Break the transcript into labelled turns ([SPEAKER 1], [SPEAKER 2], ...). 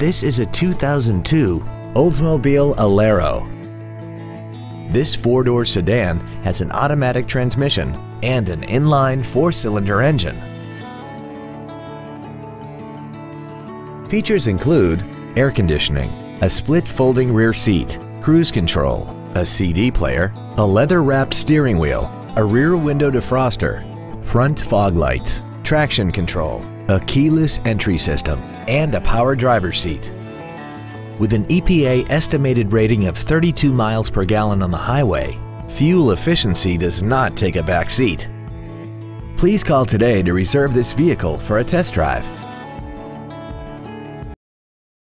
[SPEAKER 1] This is a 2002 Oldsmobile Alero. This four-door sedan has an automatic transmission and an inline four-cylinder engine. Features include air conditioning, a split folding rear seat, cruise control, a CD player, a leather-wrapped steering wheel, a rear window defroster, front fog lights, traction control, a keyless entry system, and a power driver seat. With an EPA estimated rating of 32 miles per gallon on the highway, fuel efficiency does not take a back seat. Please call today to reserve this vehicle for a test drive.